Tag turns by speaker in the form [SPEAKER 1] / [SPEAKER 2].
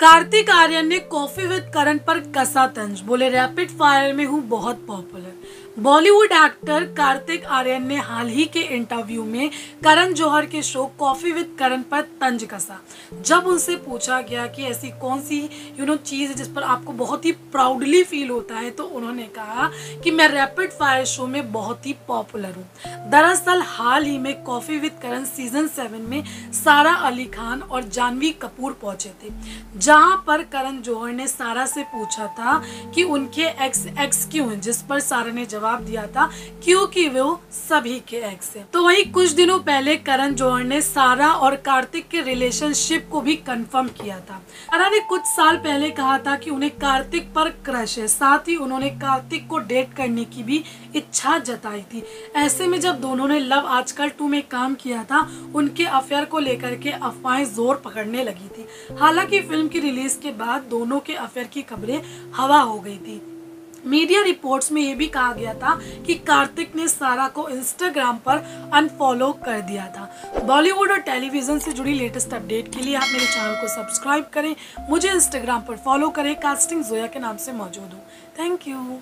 [SPEAKER 1] कार्तिक आर्यन ने coffee with करण पर कसा तंज। बोले रैपिड फायर में हूँ, बहुत popular Bollywood actor Kartik Aaryan ने हाल ही के इंटरव्यू में करण जौहर के शो कॉफ़ी विद करण पर तंज कसा। जब उनसे पूछा गया कि ऐसी कौन सी यू नो चीज़ है जिस पर आपको बहुत ही प्राउडली फील होता है तो उन्होंने कहा कि मैं रैपिड फायर शो में बहुत ही पॉपुलर हूँ। दरअसल हाल ही में Koffee with Karan season seven में सारा अली खान और जानवी कपूर पहुँचे थे, जहाँ पर करण जौहर ने सारा से पूछा था कि उनके एक्स एक्स क्यों हैं, जिस पर सारा ने जवाब दिया था, क्योंकि वो सभी के एक्स हैं। तो वहीं कुछ दिनों पहले करण जौहर ने सारा और कार्तिक के रिलेशनशिप को भी कंफर्म किया था। सारा ने कुछ साल पहले कहा था कि उन्हें कार्तिक पर क्रश है। साथ ही उन्होंने कार्तिक को डेट करने की भी इच्छा जताई थी। ऐसे में जब दोनों ने लव आजकल टू में काम किया था, उनके अफेयर को लेकर के अफवाहें ज़ोर पकड़ने लगी थी। हालाँकि फ़िल्म की रिलीज़ के बाद दोनों के अफेयर की खबरें हवा हो गई थी। मीडिया रिपोर्ट्स में ये भी कहा गया था कि कार्तिक ने सारा को इंस्टाग्राम पर अनफॉलो कर दिया था। बॉलीवुड और टेलीविज़न से जुड़ी लेटेस्ट अपडेट के लिए आप मेरे चैनल को सब्सक्राइब करें। मुझे इंस्टाग्राम पर फॉलो करें। कास्टिंग जोया के नाम से मौजूद हूँ। Thank you